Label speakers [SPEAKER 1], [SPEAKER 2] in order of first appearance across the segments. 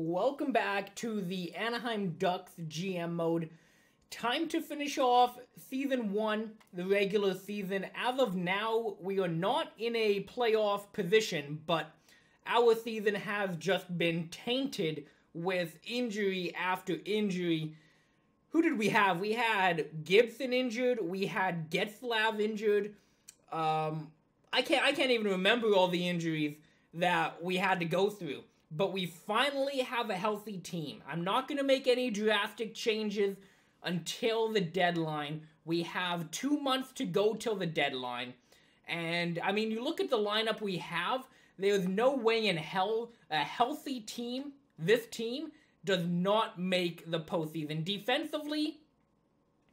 [SPEAKER 1] Welcome back to the Anaheim Ducks GM mode. Time to finish off season one, the regular season. As of now, we are not in a playoff position, but our season has just been tainted with injury after injury. Who did we have? We had Gibson injured. We had Getzlaf injured. Um, I can't. I can't even remember all the injuries that we had to go through. But we finally have a healthy team. I'm not going to make any drastic changes until the deadline. We have two months to go till the deadline. And I mean, you look at the lineup we have, there's no way in hell a healthy team, this team, does not make the postseason. Defensively,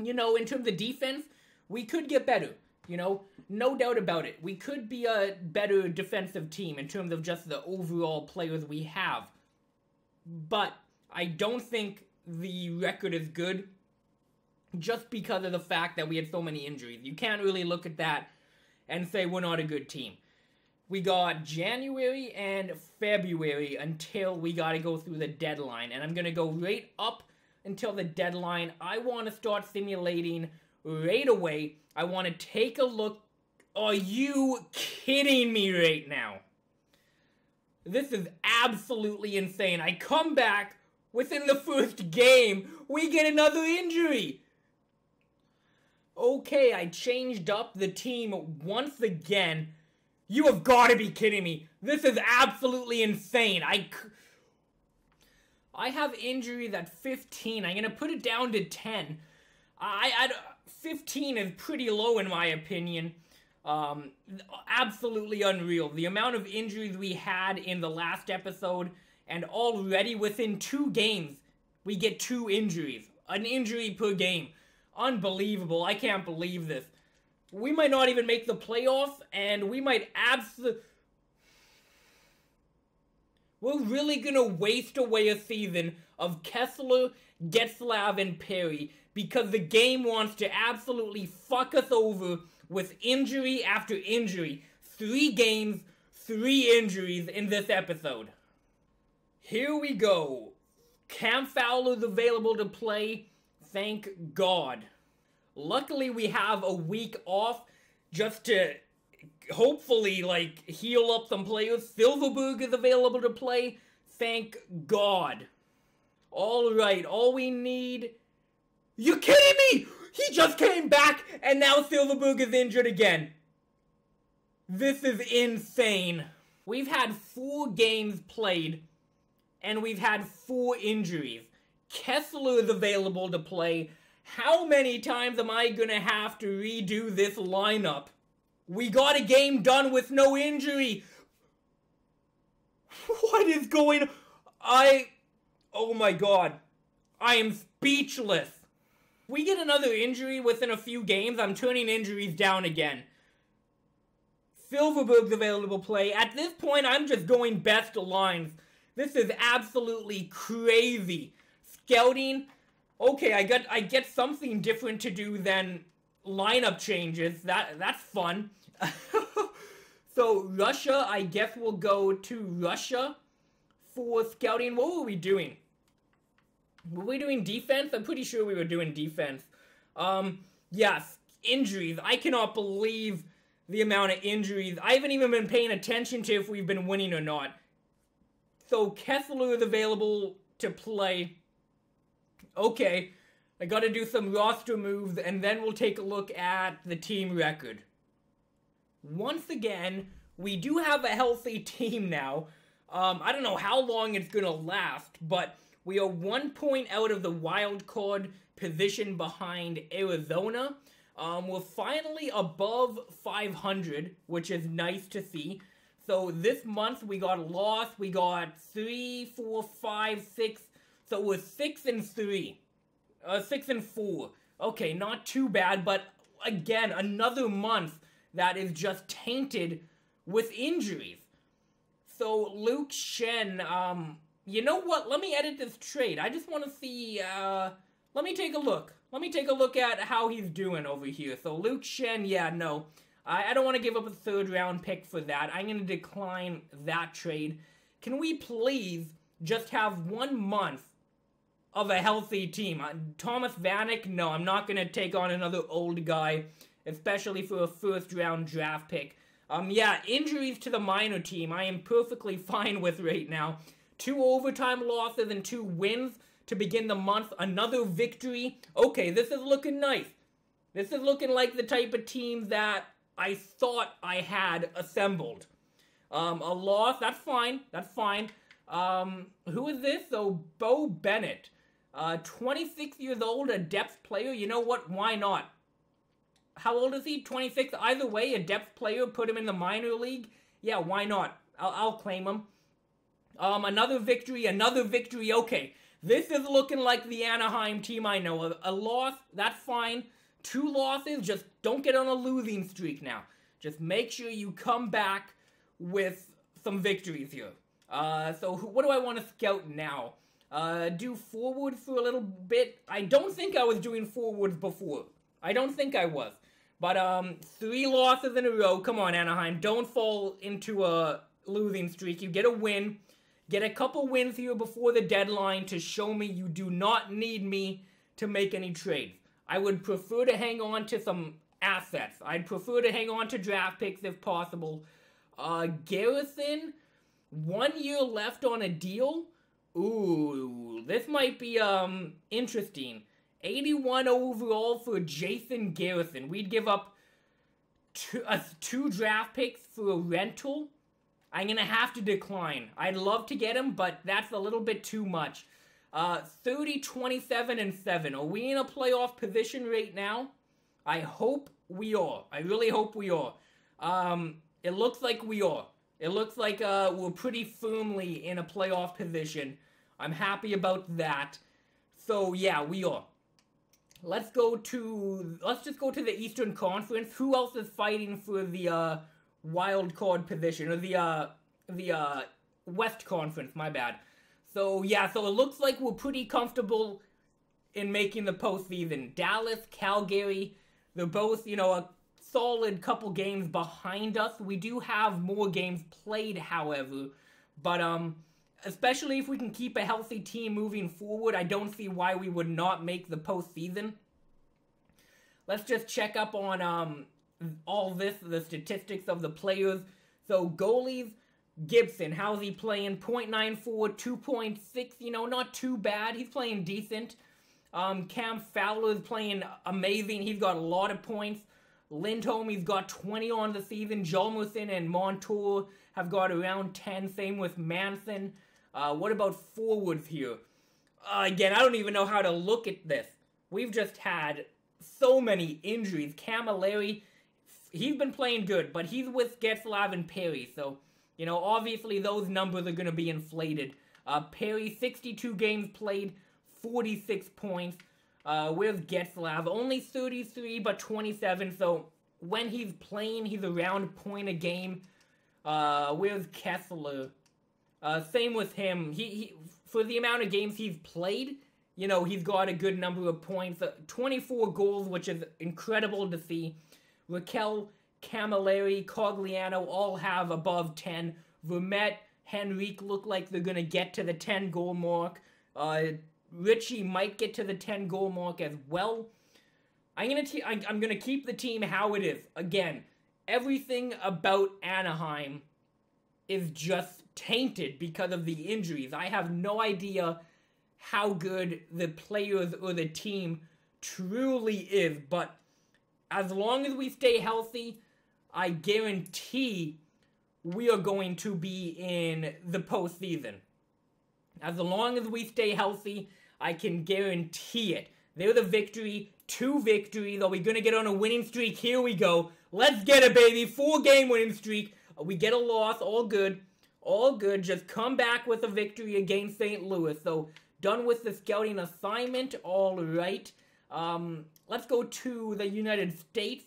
[SPEAKER 1] you know, in terms of defense, we could get better. You know, no doubt about it. We could be a better defensive team in terms of just the overall players we have. But I don't think the record is good just because of the fact that we had so many injuries. You can't really look at that and say we're not a good team. We got January and February until we got to go through the deadline. And I'm going to go right up until the deadline. I want to start simulating right away. I want to take a look. Are you kidding me right now? This is absolutely insane. I come back within the first game, we get another injury. Okay, I changed up the team once again. You have got to be kidding me. This is absolutely insane. I I have injury at 15. I'm going to put it down to 10. I, I 15 is pretty low in my opinion. Um, absolutely unreal. The amount of injuries we had in the last episode, and already within two games, we get two injuries. An injury per game. Unbelievable. I can't believe this. We might not even make the playoffs, and we might absolutely. We're really gonna waste away a season of Kesler, Getzlaf, and Perry because the game wants to absolutely fuck us over with injury after injury. Three games, three injuries in this episode. Here we go. Cam Fowler's available to play. Thank God. Luckily, we have a week off just to hopefully like heal up some players. Silfverberg is available to play. Thank God. All right, all we need you kidding me? He just came back and now Silfverberg is injured again. This is insane. We've had four games played and we've had four injuries. Kesler is available to play. How many times am I gonna have to redo this lineup? We got a game done with no injury. What is going I Oh my god. I am speechless we get another injury within a few games, I'm turning injuries down again. Silfverberg's available play. At this point, I'm just going best lines. This is absolutely crazy. Scouting. Okay, I get I get something different to do than lineup changes. That that's fun. so Russia, I guess we'll go to Russia for scouting. What were we doing? Were we doing defense? I'm pretty sure we were doing defense. Um, yes, injuries. I cannot believe the amount of injuries. I haven't even been paying attention to if we've been winning or not. So Kesler is available to play. Okay, I gotta do some roster moves, and then we'll take a look at the team record. Once again, we do have a healthy team now. Um, I don't know how long it's gonna last, but we are one point out of the wild card position behind Arizona. Um, we're finally above 500, which is nice to see. So this month we got a loss. We got three, four, five, six. So we're six and three, uh, six and four. Okay, not too bad, but again, another month that is just tainted with injuries. So Luke Schenn, um, you know what? Let me edit this trade. I just want to see, uh, let me take a look. Let me take a look at how he's doing over here. So Luke Schenn, yeah, no. I, I don't want to give up a third round pick for that. I'm going to decline that trade. Can we please just have one month of a healthy team. Uh, Thomas Vanek, no, I'm not going to take on another old guy, especially for a first round draft pick. Um, yeah, injuries to the minor team, I am perfectly fine with right now. Two overtime losses and two wins to begin the month. Another victory. Okay, this is looking nice. This is looking like the type of team that I thought I had assembled. Um, a loss, that's fine. That's fine. Um, who is this? So, Beau Bennett. Uh, 26 years old, a depth player. You know what? Why not? How old is he? 26. Either way, a depth player. Put him in the minor league. Yeah, why not? I'll, I'll claim him. Um, another victory, another victory. Okay, this is looking like the Anaheim team I know. A, a loss, that's fine. Two losses, just don't get on a losing streak now. Just make sure you come back with some victories here. Uh, so what do I want to scout now? Uh, do forward for a little bit. I don't think I was doing forward before. I don't think I was. But um, three losses in a row. Come on, Anaheim. Don't fall into a losing streak. You get a win. Get a couple wins here before the deadline to show me you do not need me to make any trades. I would prefer to hang on to some assets. I'd prefer to hang on to draft picks if possible. Uh, Garrison, one year left on a deal. Ooh, this might be um interesting. 81 overall for Jason Garrison. We'd give up two, uh, two draft picks for a rental. I'm gonna have to decline. I'd love to get him, but that's a little bit too much. Uh, 30, 27, and 7. Are we in a playoff position right now? I hope we are. I really hope we are. Um, it looks like we are. It looks like uh, we're pretty firmly in a playoff position. I'm happy about that. So yeah, we are. Let's go to let's just go to the Eastern Conference. Who else is fighting for the uh, wild card position or the uh, the uh, West Conference? My bad. So yeah, so it looks like we're pretty comfortable in making the postseason. Dallas, Calgary, they're both you know a solid couple games behind us. We do have more games played, however, but um especially if we can keep a healthy team moving forward, I don't see why we would not make the postseason. Let's just check up on um, all this, the statistics of the players. So goalies, Gibson, how's he playing? 0.94, 2.6, you know, not too bad. He's playing decent. Um, Cam Fowler is playing amazing. He's got a lot of points. Lindholm, he's got 20 on the season. Hjalmarsson and Montour have got around 10. Same with Manson. Uh, what about forwards here? Uh, again, I don't even know how to look at this. We've just had so many injuries. Cammalleri, he's been playing good, but he's with Getzlaf and Perry, so, you know, obviously those numbers are going to be inflated. Uh, Perry, 62 games played, 46 points. Uh, where's Getzlaf? Only 33, but 27, so when he's playing, he's around point a game. Uh, where's Kesler? Uh, same with him. He, he for the amount of games he's played, you know, he's got a good number of points. Uh, 24 goals, which is incredible to see. Rakell, Cammalleri, Cogliano all have above 10. Vermette, Henrique look like they're going to get to the 10 goal mark. Uh, Ritchie might get to the 10 goal mark as well. I'm gonna te- I- I'm gonna keep the team how it is. Again, everything about Anaheim is just tainted because of the injuries. I have no idea how good the players or the team truly is, but as long as we stay healthy, I guarantee we are going to be in the postseason. As long as we stay healthy, I can guarantee it. They're the victory, two victories. Are we're going to get on a winning streak? Here we go. Let's get it, baby. Four game winning streak. We get a loss, all good all good. Just come back with a victory against St. Louis. So done with the scouting assignment. All right. Um, let's go to the United States.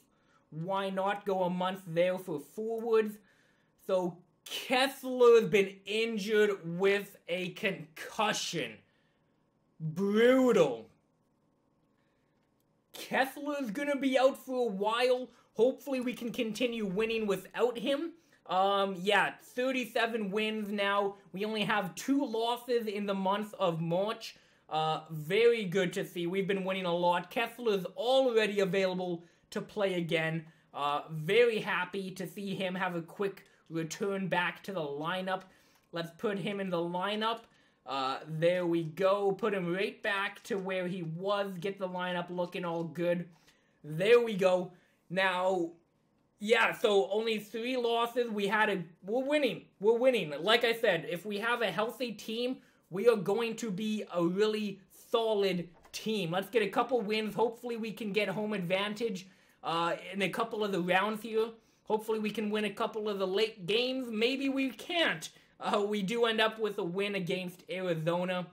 [SPEAKER 1] Why not go a month there for forwards? So Kesler has been injured with a concussion. Brutal. Kesler is gonna be out for a while. Hopefully, we can continue winning without him. Um, yeah, 37 wins now. We only have two losses in the month of March. Uh, very good to see. We've been winning a lot. Kesler is already available to play again. Uh, very happy to see him have a quick return back to the lineup. Let's put him in the lineup. Uh, there we go. Put him right back to where he was. Get the lineup looking all good. There we go. Now, yeah, so only three losses. We had a. We're winning. We're winning. Like I said, if we have a healthy team, we are going to be a really solid team. Let's get a couple wins. Hopefully, we can get home advantage uh, in a couple of the rounds here. Hopefully, we can win a couple of the late games. Maybe we can't uh, we do end up with a win against Arizona.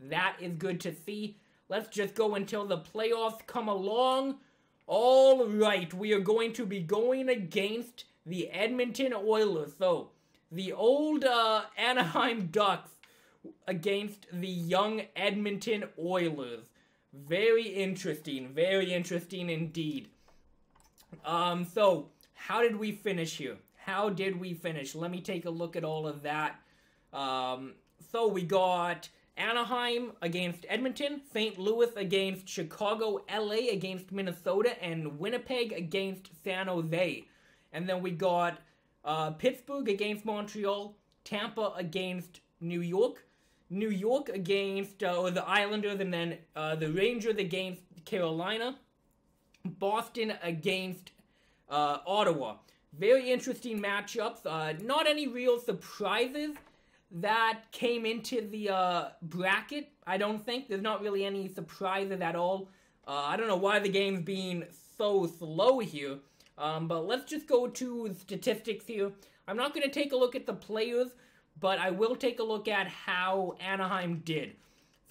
[SPEAKER 1] That is good to see. Let's just go until the playoffs come along. All right, we are going to be going against the Edmonton Oilers. So, the old uh, Anaheim Ducks against the young Edmonton Oilers. Very interesting. Very interesting indeed. Um, so, how did we finish here? How did we finish? Let me take a look at all of that. Um, so we got Anaheim against Edmonton, St. Louis against Chicago, LA against Minnesota, and Winnipeg against San Jose. And then we got uh, Pittsburgh against Montreal, Tampa against New York, New York against uh, the Islanders, and then uh, the Rangers against Carolina, Boston against uh, Ottawa. Very interesting matchups. Uh, not any real surprises that came into the uh, bracket. I don't think there's not really any surprises at all. Uh, I don't know why the game's being so slow here. Um, but let's just go to statistics here. I'm not going to take a look at the players, but I will take a look at how Anaheim did.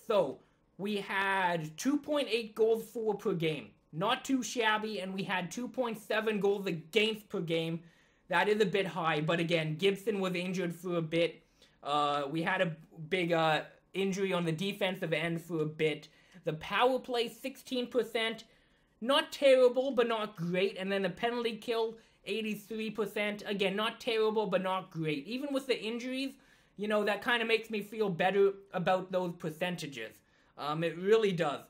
[SPEAKER 1] So, we had 2.8 goals for per game not too shabby, and we had 2.7 goals against per game. That is a bit high, but again, Gibson was injured for a bit. Uh, we had a big uh, injury on the defensive end for a bit. The power play, 16%. Not terrible, but not great. And then the penalty kill, 83%. Again, not terrible, but not great. Even with the injuries, you know, that kind of makes me feel better about those percentages. Um, it really does.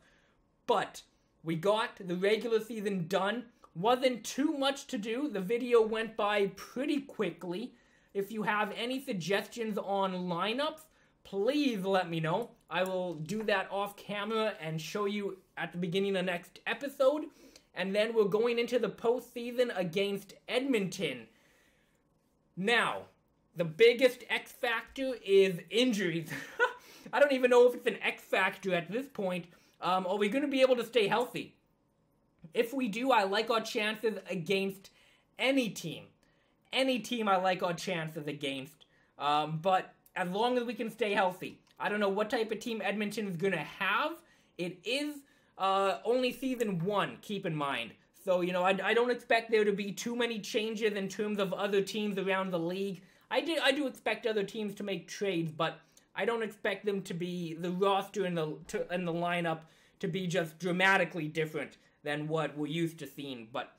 [SPEAKER 1] But we got the regular season done. Wasn't too much to do. The video went by pretty quickly. If you have any suggestions on lineups, please let me know. I will do that off camera and show you at the beginning of the next episode. And then we're going into the postseason against Edmonton. Now, the biggest X factor is injuries. I don't even know if it's an X factor at this point. Um, are we going to be able to stay healthy? If we do, I like our chances against any team. Any team I like our chances against. Um, but as long as we can stay healthy. I don't know what type of team Edmonton is going to have. It is uh, only season one, keep in mind. So, you know, I, I don't expect there to be too many changes in terms of other teams around the league. I do, I do expect other teams to make trades, but I don't expect them to be the roster and the to, and the lineup to be just dramatically different than what we're used to seeing. But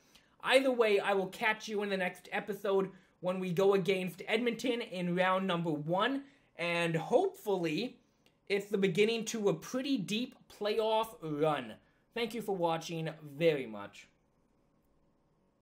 [SPEAKER 1] either way, I will catch you in the next episode when we go against Edmonton in round number one, and hopefully, it's the beginning to a pretty deep playoff run. Thank you for watching very much.